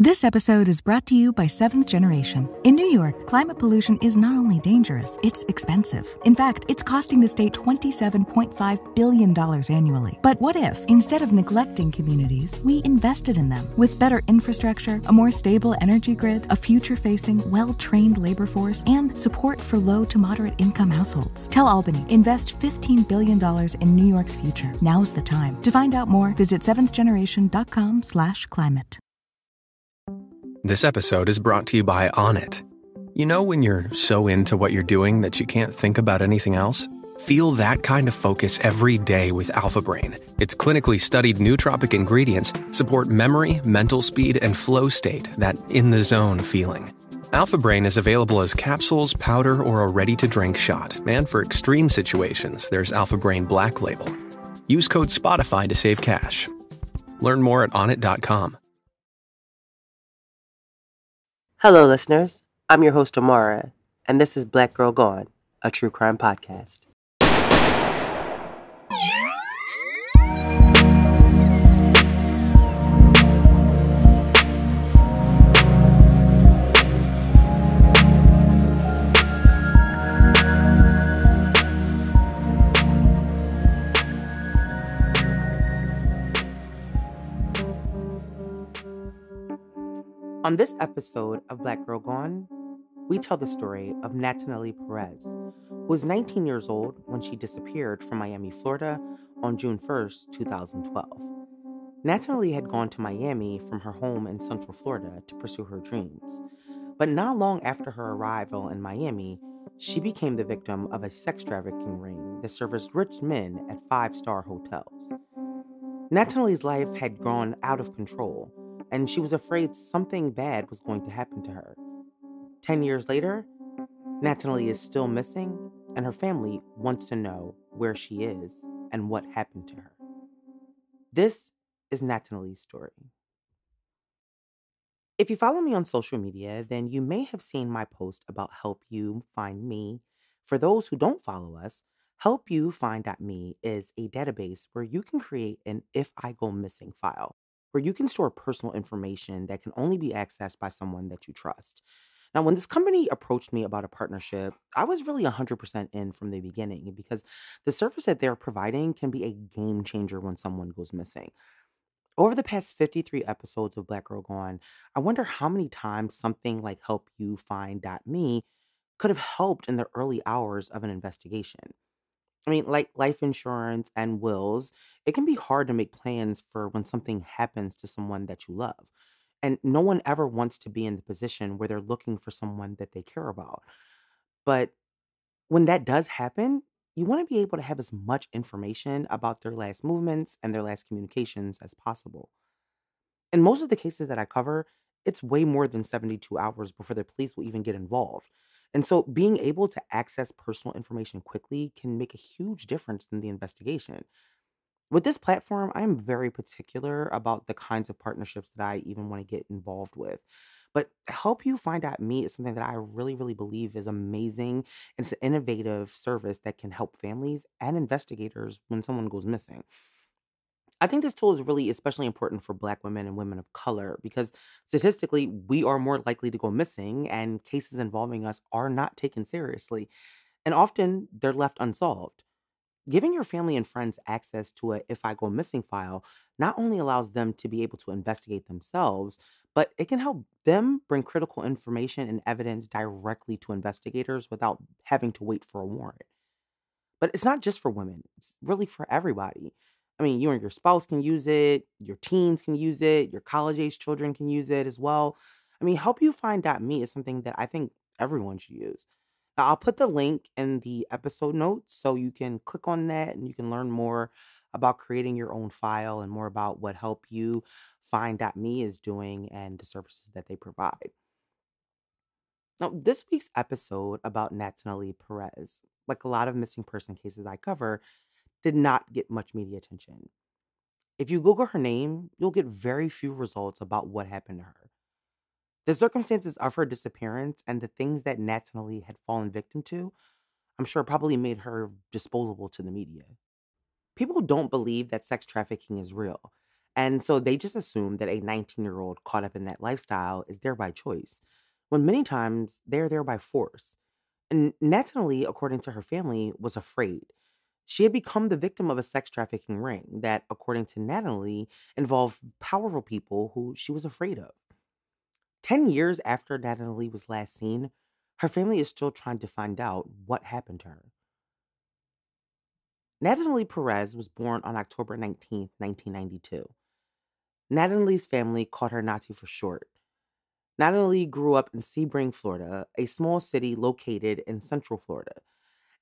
This episode is brought to you by Seventh Generation. In New York, climate pollution is not only dangerous, it's expensive. In fact, it's costing the state $27.5 billion annually. But what if, instead of neglecting communities, we invested in them? With better infrastructure, a more stable energy grid, a future facing, well trained labor force, and support for low to moderate income households. Tell Albany, invest $15 billion in New York's future. Now's the time. To find out more, visit seventhgeneration.com slash climate. This episode is brought to you by Onnit. You know when you're so into what you're doing that you can't think about anything else? Feel that kind of focus every day with Alpha Brain. Its clinically studied nootropic ingredients support memory, mental speed, and flow state, that in the zone feeling. Alpha Brain is available as capsules, powder, or a ready to drink shot. And for extreme situations, there's Alpha Brain Black Label. Use code SPOTIFY to save cash. Learn more at onnit.com. Hello, listeners. I'm your host, Amara, and this is Black Girl Gone, a true crime podcast. On this episode of Black Girl Gone, we tell the story of Natanalie Perez, who was 19 years old when she disappeared from Miami, Florida on June 1st, 2012. Natanalie had gone to Miami from her home in Central Florida to pursue her dreams. But not long after her arrival in Miami, she became the victim of a sex trafficking ring that serviced rich men at five star hotels. Natanalie's life had gone out of control and she was afraid something bad was going to happen to her. Ten years later, Natanalie is still missing, and her family wants to know where she is and what happened to her. This is Natanalie's story. If you follow me on social media, then you may have seen my post about Help You Find Me. For those who don't follow us, Help You Find.me is a database where you can create an If I Go Missing file where you can store personal information that can only be accessed by someone that you trust. Now, when this company approached me about a partnership, I was really 100% in from the beginning because the service that they're providing can be a game changer when someone goes missing. Over the past 53 episodes of Black Girl Gone, I wonder how many times something like Help You Find Me could have helped in the early hours of an investigation. I mean, like life insurance and wills, it can be hard to make plans for when something happens to someone that you love. And no one ever wants to be in the position where they're looking for someone that they care about. But when that does happen, you want to be able to have as much information about their last movements and their last communications as possible. In most of the cases that I cover, it's way more than 72 hours before the police will even get involved. And so being able to access personal information quickly can make a huge difference in the investigation. With this platform, I am very particular about the kinds of partnerships that I even want to get involved with. But help you find out me is something that I really, really believe is amazing. It's an innovative service that can help families and investigators when someone goes missing. I think this tool is really especially important for Black women and women of color because statistically, we are more likely to go missing and cases involving us are not taken seriously. And often they're left unsolved. Giving your family and friends access to a If I Go Missing file not only allows them to be able to investigate themselves, but it can help them bring critical information and evidence directly to investigators without having to wait for a warrant. But it's not just for women, it's really for everybody. I mean, you and your spouse can use it, your teens can use it, your college age children can use it as well. I mean, help you find me is something that I think everyone should use. Now, I'll put the link in the episode notes so you can click on that and you can learn more about creating your own file and more about what help you find me is doing and the services that they provide. Now, this week's episode about Natanalie Perez, like a lot of missing person cases I cover, did not get much media attention. If you Google her name, you'll get very few results about what happened to her. The circumstances of her disappearance and the things that Natalie had fallen victim to, I'm sure probably made her disposable to the media. People don't believe that sex trafficking is real, And so they just assume that a 19 year old caught up in that lifestyle is there by choice, when many times they're there by force. And Natalie, according to her family, was afraid. She had become the victim of a sex trafficking ring that, according to Natalie, involved powerful people who she was afraid of. 10 years after Natalie was last seen, her family is still trying to find out what happened to her. Natalie Perez was born on October 19, 1992. Natalie's family called her Nati for short. Natalie grew up in Sebring, Florida, a small city located in central Florida.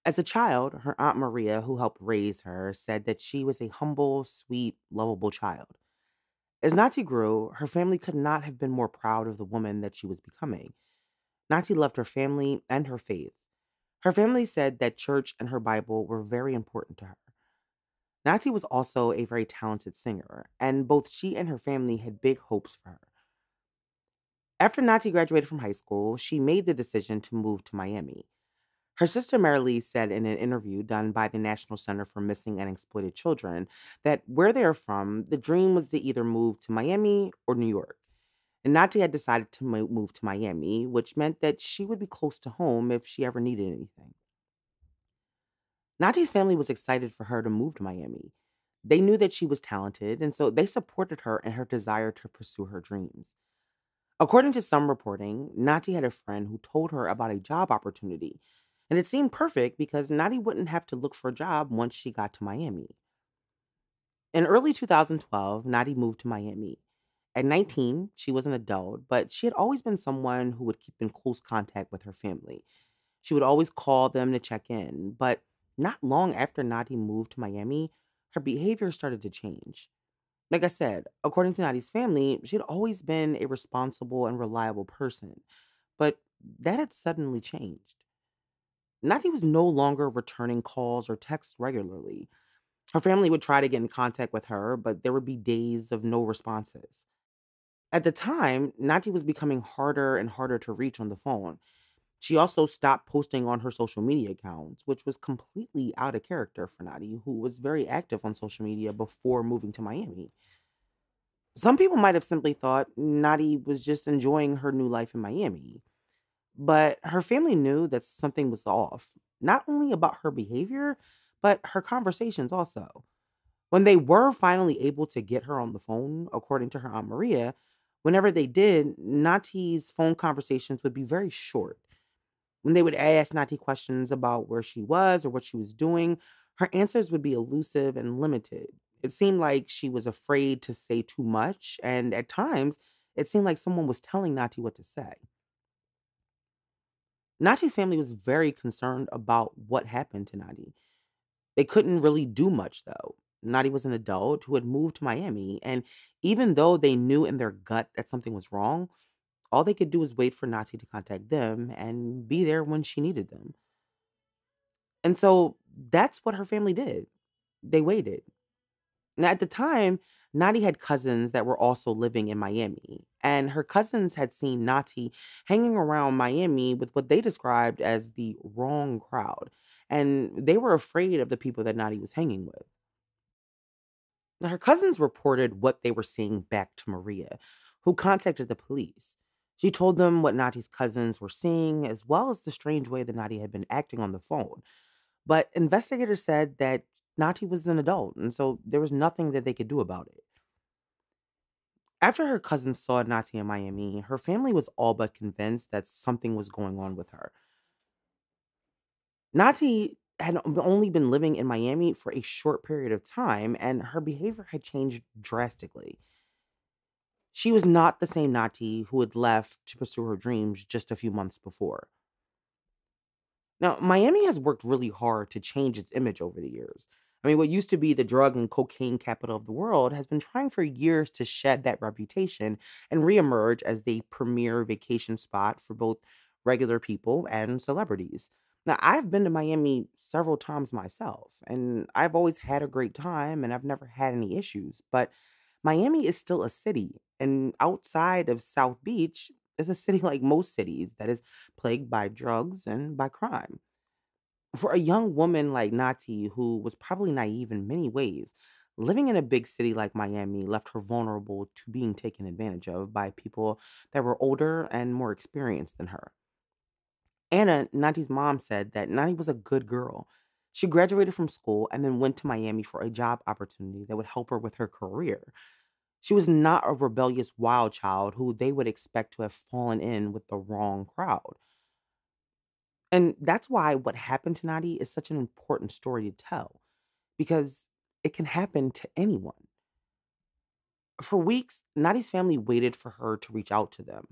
As a child, her Aunt Maria, who helped raise her, said that she was a humble, sweet, lovable child. As Nati grew, her family could not have been more proud of the woman that she was becoming. Nati loved her family and her faith. Her family said that church and her Bible were very important to her. Nati was also a very talented singer, and both she and her family had big hopes for her. After Nati graduated from high school, she made the decision to move to Miami. Her sister Marilee said in an interview done by the National Center for Missing and Exploited Children that where they are from, the dream was to either move to Miami or New York. And Nati had decided to move to Miami, which meant that she would be close to home if she ever needed anything. Nati's family was excited for her to move to Miami. They knew that she was talented, and so they supported her in her desire to pursue her dreams. According to some reporting, Nati had a friend who told her about a job opportunity, and it seemed perfect because Nati wouldn't have to look for a job once she got to Miami. In early 2012, Nati moved to Miami. At 19, she was an adult, but she had always been someone who would keep in close contact with her family. She would always call them to check in, but not long after Nati moved to Miami, her behavior started to change. Like I said, according to Nati's family, she had always been a responsible and reliable person, but that had suddenly changed. Nati was no longer returning calls or texts regularly. Her family would try to get in contact with her, but there would be days of no responses. At the time, Nati was becoming harder and harder to reach on the phone. She also stopped posting on her social media accounts, which was completely out of character for Nati, who was very active on social media before moving to Miami. Some people might have simply thought Nati was just enjoying her new life in Miami. But her family knew that something was off, not only about her behavior, but her conversations also. When they were finally able to get her on the phone, according to her Aunt Maria, Whenever they did, Nati's phone conversations would be very short. When they would ask Nati questions about where she was or what she was doing, her answers would be elusive and limited. It seemed like she was afraid to say too much, and at times, it seemed like someone was telling Nati what to say. Nati's family was very concerned about what happened to Nati. They couldn't really do much, though. Nati was an adult who had moved to Miami. And even though they knew in their gut that something was wrong, all they could do was wait for Nati to contact them and be there when she needed them. And so that's what her family did. They waited. Now, at the time, Nati had cousins that were also living in Miami, and her cousins had seen Nati hanging around Miami with what they described as the wrong crowd, and they were afraid of the people that Nati was hanging with. Now, her cousins reported what they were seeing back to Maria, who contacted the police. She told them what Nati's cousins were seeing, as well as the strange way that Nati had been acting on the phone. But investigators said that Nati was an adult, and so there was nothing that they could do about it. After her cousins saw Nati in Miami, her family was all but convinced that something was going on with her. Nati had only been living in Miami for a short period of time, and her behavior had changed drastically. She was not the same Nati who had left to pursue her dreams just a few months before. Now, Miami has worked really hard to change its image over the years. I mean, what used to be the drug and cocaine capital of the world has been trying for years to shed that reputation and reemerge as the premier vacation spot for both regular people and celebrities. Now, I've been to Miami several times myself, and I've always had a great time and I've never had any issues. But Miami is still a city, and outside of South Beach, is a city like most cities that is plagued by drugs and by crime. For a young woman like Nati, who was probably naive in many ways, living in a big city like Miami left her vulnerable to being taken advantage of by people that were older and more experienced than her. Anna, Nati's mom, said that Nati was a good girl. She graduated from school and then went to Miami for a job opportunity that would help her with her career. She was not a rebellious wild child who they would expect to have fallen in with the wrong crowd. And that's why what happened to Nati is such an important story to tell, because it can happen to anyone. For weeks, Nati's family waited for her to reach out to them.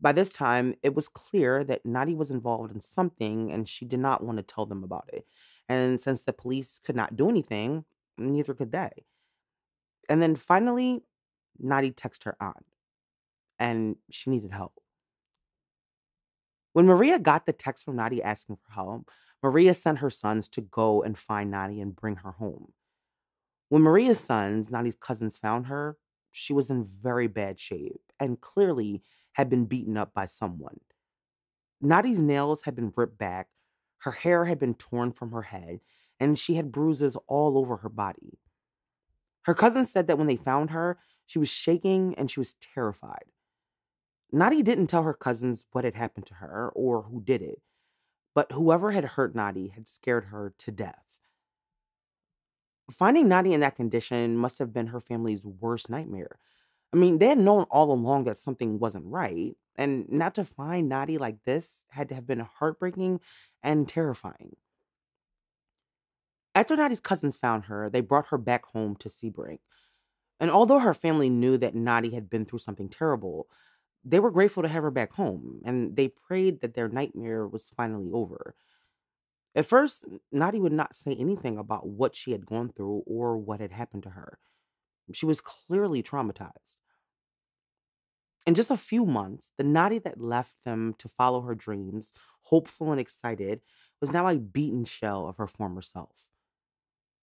By this time, it was clear that Nati was involved in something and she did not want to tell them about it. And since the police could not do anything, neither could they. And then finally, Nati texted her aunt, and she needed help. When Maria got the text from Nati asking for help, Maria sent her sons to go and find Nati and bring her home. When Maria's sons, Nati's cousins, found her, she was in very bad shape and clearly had been beaten up by someone. Nati's nails had been ripped back, her hair had been torn from her head, and she had bruises all over her body. Her cousins said that when they found her, she was shaking and she was terrified. Nati didn't tell her cousins what had happened to her or who did it, but whoever had hurt Nati had scared her to death. Finding Nati in that condition must have been her family's worst nightmare. I mean, they had known all along that something wasn't right, and not to find Nati like this had to have been heartbreaking and terrifying. After Nati's cousins found her, they brought her back home to Sebring. And although her family knew that Nati had been through something terrible, they were grateful to have her back home, and they prayed that their nightmare was finally over. At first, Nati would not say anything about what she had gone through or what had happened to her. She was clearly traumatized. In just a few months, the Nati that left them to follow her dreams, hopeful and excited, was now a beaten shell of her former self.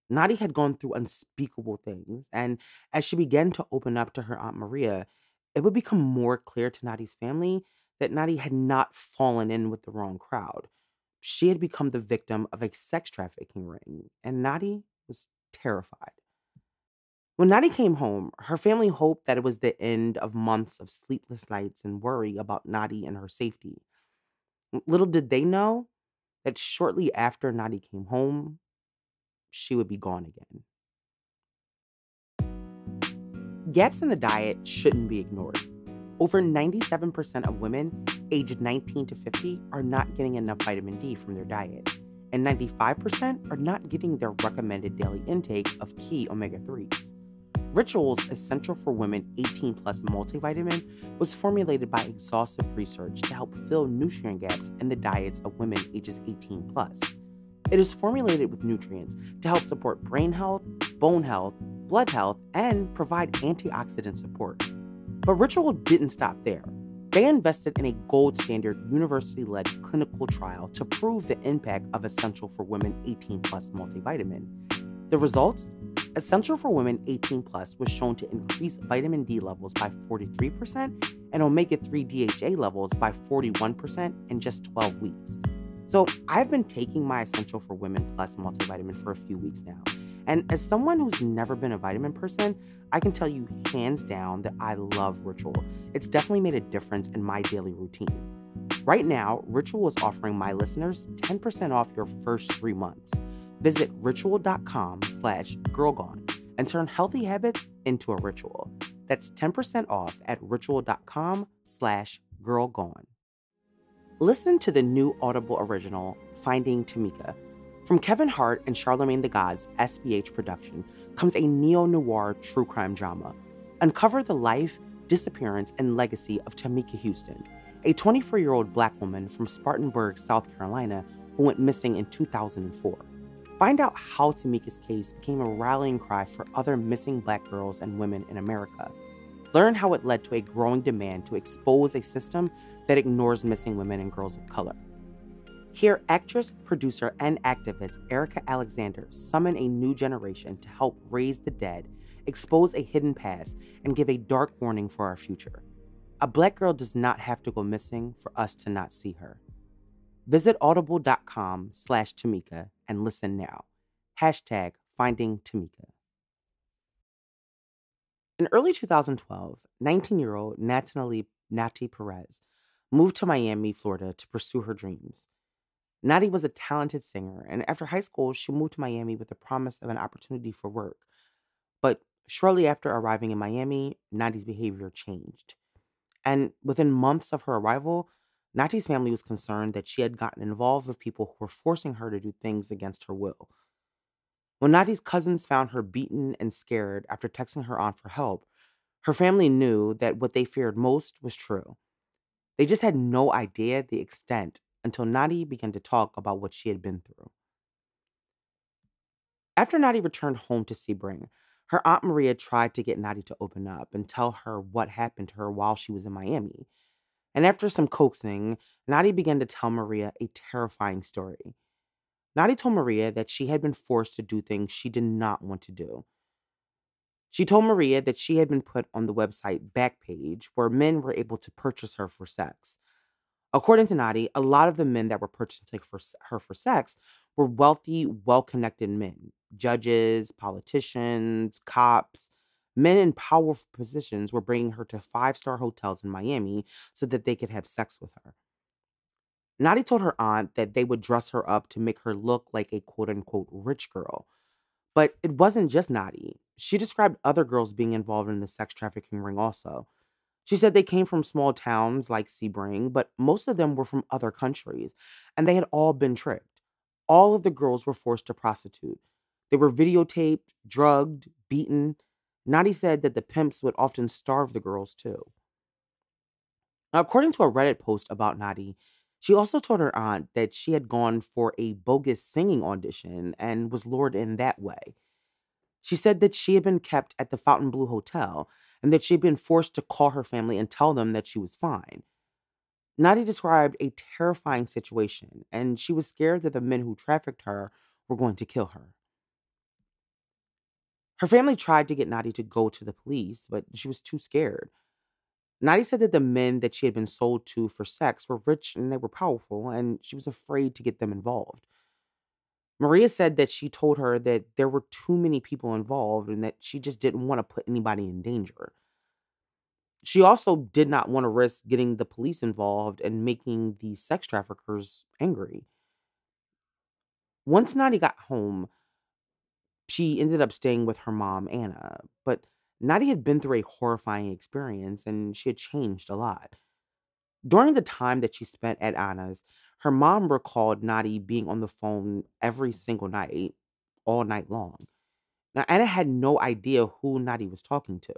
Nati had gone through unspeakable things, and as she began to open up to her Aunt Maria, it would become more clear to Nati's family that Nati had not fallen in with the wrong crowd. She had become the victim of a sex trafficking ring, and Nati was terrified. When Nati came home, her family hoped that it was the end of months of sleepless nights and worry about Nati and her safety. Little did they know that shortly after Nati came home, she would be gone again. Gaps in the diet shouldn't be ignored. Over 97% of women aged 19 to 50 are not getting enough vitamin D from their diet, and 95% are not getting their recommended daily intake of key omega 3s. Rituals Essential for Women 18 Plus multivitamin was formulated by exhaustive research to help fill nutrient gaps in the diets of women ages 18 plus. It is formulated with nutrients to help support brain health, bone health, blood health, and provide antioxidant support. But Ritual didn't stop there. They invested in a gold standard university led clinical trial to prove the impact of Essential for Women 18 Plus multivitamin. The results? Essential for Women 18 Plus was shown to increase vitamin D levels by 43% and omega 3 DHA levels by 41% in just 12 weeks. So I've been taking my Essential for Women Plus multivitamin for a few weeks now. And as someone who's never been a vitamin person, I can tell you hands down that I love Ritual. It's definitely made a difference in my daily routine. Right now, Ritual is offering my listeners 10% off your first three months. Visit ritual.com slash girlgone and turn healthy habits into a ritual. That's 10% off at ritual.com slash girlgone. Listen to the new Audible original, Finding Tamika. From Kevin Hart and Charlemagne tha God's SBH production comes a neo noir true crime drama. Uncover the life, disappearance, and legacy of Tamika Houston, a 24 year old black woman from Spartanburg, South Carolina, who went missing in 2004. Find out how Tamika's case became a rallying cry for other missing black girls and women in America. Learn how it led to a growing demand to expose a system that ignores missing women and girls of color. Here, actress, producer, and activist Erika Alexander summon a new generation to help raise the dead, expose a hidden past, and give a dark warning for our future. A black girl does not have to go missing for us to not see her. Visit audible.com slash Tamika and listen now. Hashtag finding Tamika. In early 2012, 19 year old Natalie Nati Perez moved to Miami, Florida to pursue her dreams. Nati was a talented singer, and after high school, she moved to Miami with the promise of an opportunity for work. But shortly after arriving in Miami, Nati's behavior changed. And within months of her arrival, Nati's family was concerned that she had gotten involved with people who were forcing her to do things against her will. When Nati's cousins found her beaten and scared after texting her aunt for help, her family knew that what they feared most was true. They just had no idea the extent until Nati began to talk about what she had been through. After Nati returned home to Sebring, her aunt Maria tried to get Nati to open up and tell her what happened to her while she was in Miami. And after some coaxing, Nati began to tell Maria a terrifying story. Nati told Maria that she had been forced to do things she did not want to do. She told Maria that she had been put on the website Backpage, where men were able to purchase her for sex. According to Nati, a lot of the men that were purchasing for her for sex were wealthy, well connected men judges, politicians, cops. Men in powerful positions were bringing her to five star hotels in Miami so that they could have sex with her. Nati told her aunt that they would dress her up to make her look like a quote unquote rich girl. But it wasn't just Nati. She described other girls being involved in the sex trafficking ring also. She said they came from small towns like Sebring, but most of them were from other countries, and they had all been tricked. All of the girls were forced to prostitute. They were videotaped, drugged, beaten. Nati said that the pimps would often starve the girls too. Now, according to a Reddit post about Nati, she also told her aunt that she had gone for a bogus singing audition and was lured in that way. She said that she had been kept at the Fontainebleau Hotel and that she had been forced to call her family and tell them that she was fine. Nati described a terrifying situation, and she was scared that the men who trafficked her were going to kill her. Her family tried to get Nati to go to the police, but she was too scared. Nati said that the men that she had been sold to for sex were rich and they were powerful, and she was afraid to get them involved. Maria said that she told her that there were too many people involved and that she just didn't want to put anybody in danger. She also did not want to risk getting the police involved and making the sex traffickers angry. Once Nati got home, she ended up staying with her mom, Anna. But Nati had been through a horrifying experience and she had changed a lot. During the time that she spent at Anna's, her mom recalled Nati being on the phone every single night, all night long. Now, Anna had no idea who Nati was talking to.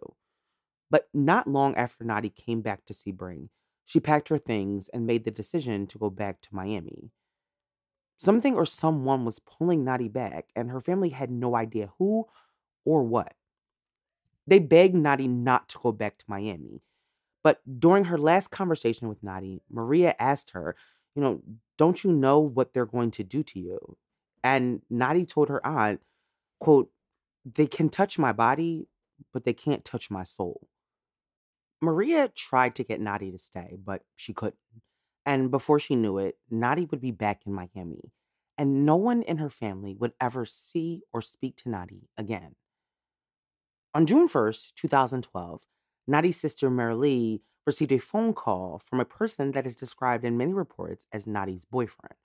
But not long after Nati came back to Sebring, she packed her things and made the decision to go back to Miami. Something or someone was pulling Nati back, and her family had no idea who or what. They begged Nati not to go back to Miami. But during her last conversation with Nati, Maria asked her, You know, don't you know what they're going to do to you? And Nati told her aunt, quote, They can touch my body, but they can't touch my soul. Maria tried to get Nati to stay, but she couldn't. And before she knew it, Nati would be back in Miami, and no one in her family would ever see or speak to Nati again. On June 1st, 2012, Nati's sister Marilee received a phone call from a person that is described in many reports as Nati's boyfriend.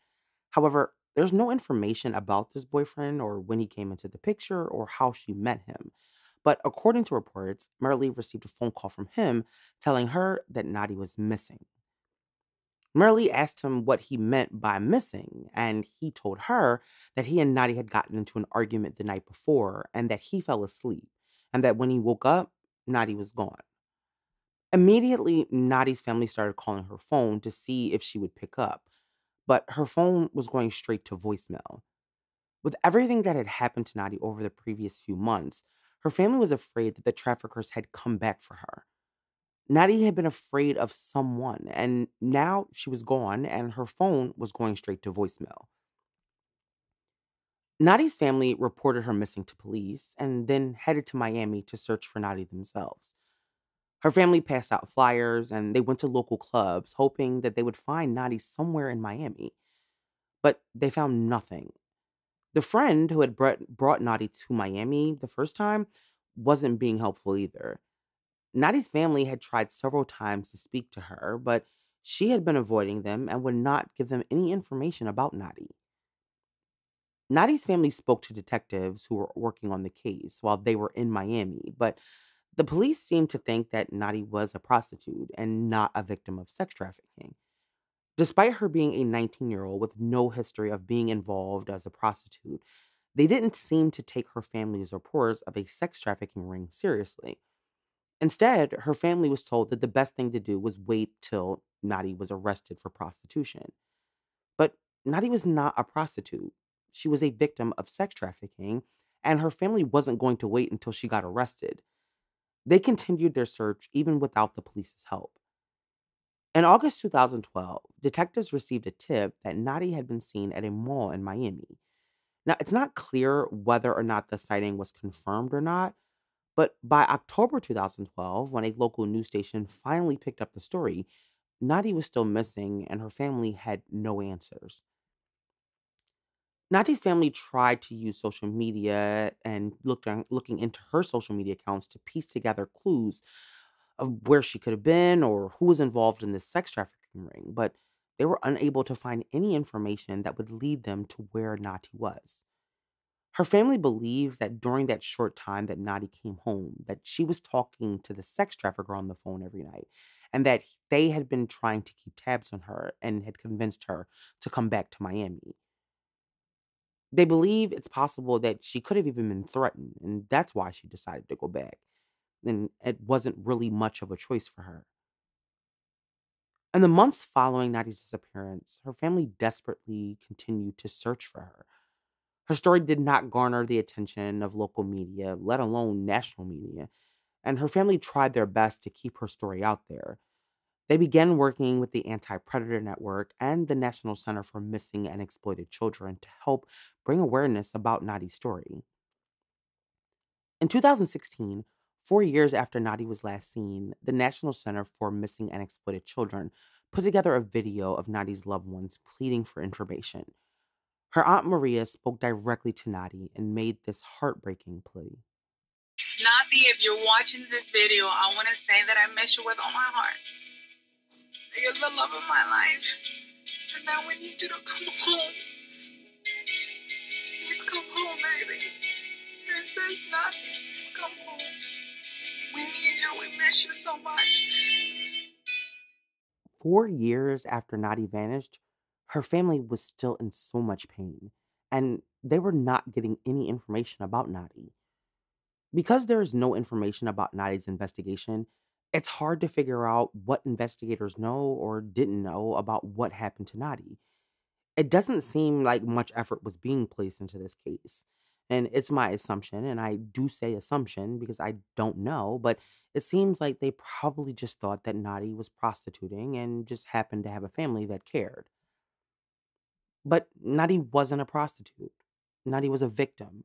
However, there's no information about this boyfriend or when he came into the picture or how she met him. But according to reports, Marilee received a phone call from him telling her that Nati was missing. Marilee asked him what he meant by missing, and he told her that he and Nati had gotten into an argument the night before and that he fell asleep, and that when he woke up, Nati was gone. Immediately, Nati's family started calling her phone to see if she would pick up, but her phone was going straight to voicemail. With everything that had happened to Nati over the previous few months, her family was afraid that the traffickers had come back for her. Nati had been afraid of someone, and now she was gone, and her phone was going straight to voicemail. Nati's family reported her missing to police and then headed to Miami to search for Nati themselves. Her family passed out flyers and they went to local clubs, hoping that they would find Nati somewhere in Miami. But they found nothing. The friend who had brought, brought Nati to Miami the first time wasn't being helpful either. Nati's family had tried several times to speak to her, but she had been avoiding them and would not give them any information about Nati. Nati's family spoke to detectives who were working on the case while they were in Miami, but the police seemed to think that Nati was a prostitute and not a victim of sex trafficking. Despite her being a 19 year old with no history of being involved as a prostitute, they didn't seem to take her family's reports of a sex trafficking ring seriously. Instead, her family was told that the best thing to do was wait till Nati was arrested for prostitution. But Nati was not a prostitute. She was a victim of sex trafficking, and her family wasn't going to wait until she got arrested. They continued their search even without the police's help. In August 2012, detectives received a tip that Nati had been seen at a mall in Miami. Now, it's not clear whether or not the sighting was confirmed or not, but by October 2012, when a local news station finally picked up the story, Nati was still missing and her family had no answers. Nati's family tried to use social media and looked on, looking into her social media accounts to piece together clues of where she could have been or who was involved in this sex trafficking ring, but they were unable to find any information that would lead them to where Nati was. Her family believes that during that short time that Nati came home, that she was talking to the sex trafficker on the phone every night, and that they had been trying to keep tabs on her and had convinced her to come back to Miami. They believe it's possible that she could have even been threatened, and that's why she decided to go back. And it wasn't really much of a choice for her. In the months following Nati's disappearance, her family desperately continued to search for her. Her story did not garner the attention of local media, let alone national media, and her family tried their best to keep her story out there. They began working with the Anti Predator Network and the National Center for Missing and Exploited Children to help bring awareness about Nati's story. In 2016, four years after Nati was last seen, the National Center for Missing and Exploited Children put together a video of Nati's loved ones pleading for information. Her Aunt Maria spoke directly to Nati and made this heartbreaking plea. Nati, if you're watching this video, I want to say that I miss you with all my heart. You're the love of my life. And now we need you to come home. Please come home, baby. Princess nothing. please come home. We need you. We miss you so much. Four years after Nati vanished, her family was still in so much pain, and they were not getting any information about Nati. Because there is no information about Nati's investigation, it's hard to figure out what investigators know or didn't know about what happened to Nati. It doesn't mm. seem like much effort was being placed into this case. And it's my assumption, and I do say assumption because I don't know, but it seems like they probably just thought that Nati was prostituting and just happened to have a family that cared. But Nati wasn't a prostitute. Nati was a victim.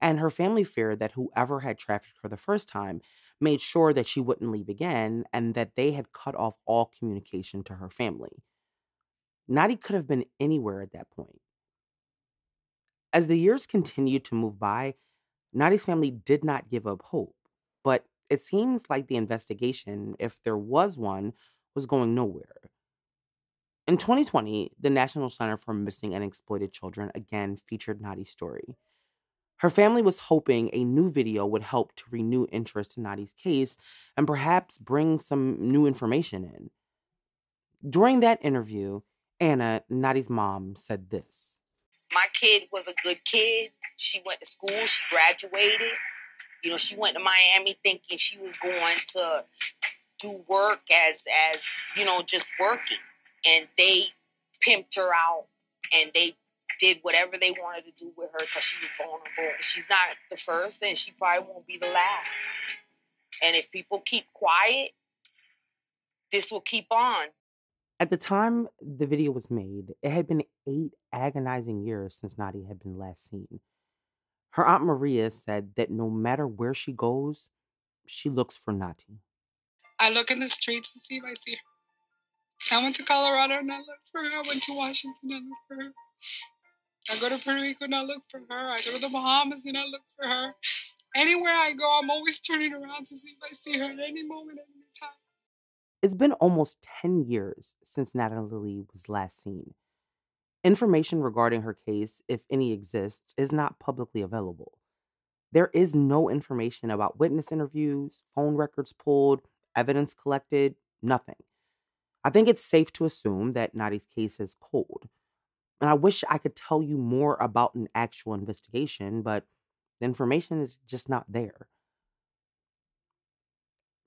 And her family feared that whoever had trafficked her the first time made sure that she wouldn't leave again and that they had cut off all communication to her family. Nati could have been anywhere at that point. As the years continued to move by, Nati's family did not give up hope, but it seems like the investigation, if there was one, was going nowhere. In 2020, the National Center for Missing and Exploited Children again featured Nati's story. Her family was hoping a new video would help to renew interest in Nati's case and perhaps bring some new information in. During that interview, Anna, Nati's mom, said this My kid was a good kid. She went to school, she graduated. You know, she went to Miami thinking she was going to do work as as, you know, just working. And they pimped her out and they did whatever they wanted to do with her because she was vulnerable. She's not the first, and she probably won't be the last. And if people keep quiet, this will keep on. At the time the video was made, it had been eight agonizing years since Nati had been last seen. Her Aunt Maria said that no matter where she goes, she looks for Nati. I look in the streets to see if I see her. I went to Colorado and I looked for her. I went to Washington and I looked for her. I go to Puerto Rico and I look for her. I go to the Bahamas and I look for her. Anywhere I go, I'm always turning around to see if I see her at any moment, at any time. It's been almost 10 years since Natalie was last seen. Information regarding her case, if any exists, is not publicly available. There is no information about witness interviews, phone records pulled, evidence collected, nothing. I think it's safe to assume that Nati's case is cold. And I wish I could tell you more about an actual investigation, but the information is just not there.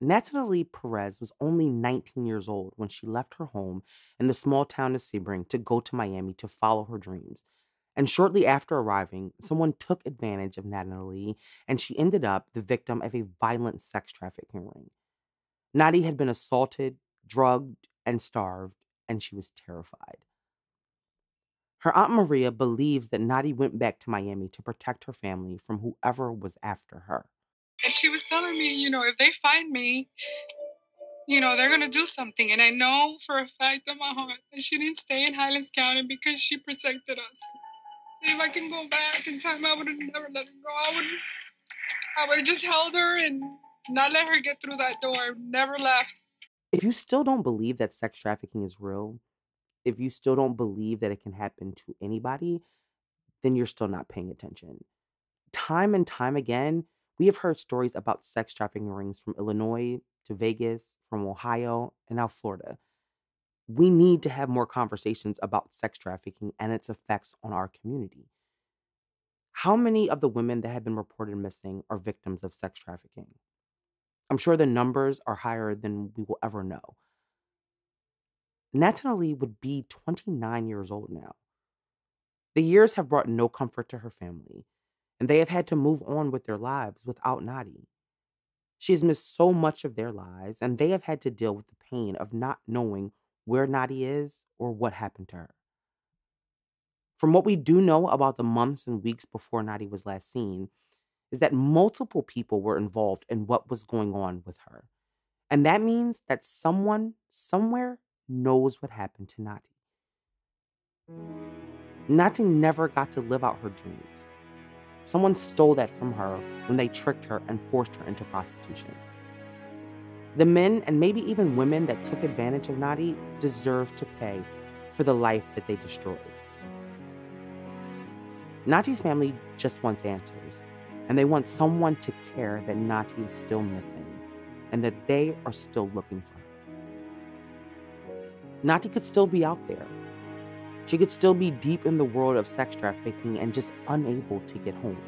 Natalie Perez was only 19 years old when she left her home in the small town of Sebring to go to Miami to follow her dreams. And shortly after arriving, someone took advantage of Natalie and she ended up the victim of a violent sex trafficking ring. Nati had been assaulted, drugged, and starved, and she was terrified. Her Aunt Maria believes that Nati went back to Miami to protect her family from whoever was after her. And she was telling me, you know, if they find me, you know, they're going to do something. And I know for a fact in my heart that she didn't stay in Highlands County because she protected us. If I can go back in time, I would have never let her go. I would I would have just held her and not let her get through that door. Never left. If you still don't believe that sex trafficking is real, if you still don't believe that it can happen to anybody, then you're still not paying attention. Time and time again, we have heard stories about sex trafficking rings from Illinois to Vegas, from Ohio, and now Florida. We need to have more conversations about sex trafficking and its effects on our community. How many of the women that have been reported missing are victims of sex trafficking? I'm sure the numbers are higher than we will ever know. Natalie would be 29 years old now. The years have brought no comfort to her family, and they have had to move on with their lives without Nati. She has missed so much of their lives, and they have had to deal with the pain of not knowing where Nati is or what happened to her. From what we do know about the months and weeks before Nati was last seen, is that multiple people were involved in what was going on with her. And that means that someone, somewhere, knows what happened to Nati. Nati never got to live out her dreams. Someone stole that from her when they tricked her and forced her into prostitution. The men and maybe even women that took advantage of Nati deserve to pay for the life that they destroyed. Nati's family just wants answers, and they want someone to care that Nati is still missing and that they are still looking for her. Nati could still be out there. She could still be deep in the world of sex trafficking and just unable to get home.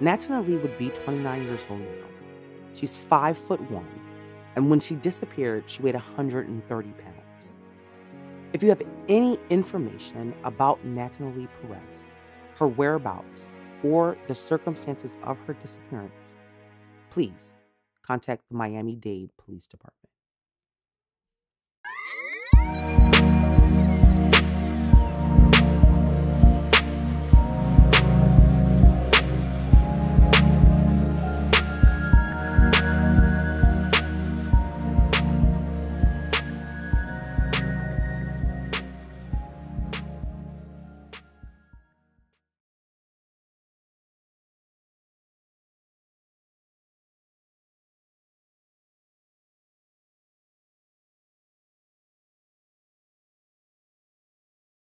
Natalie would be 29 years old now. She's 5 foot 1, and when she disappeared, she weighed 130 pounds. If you have any information about Natalie Perez, her whereabouts, or the circumstances of her disappearance, please contact the Miami Dade Police Department.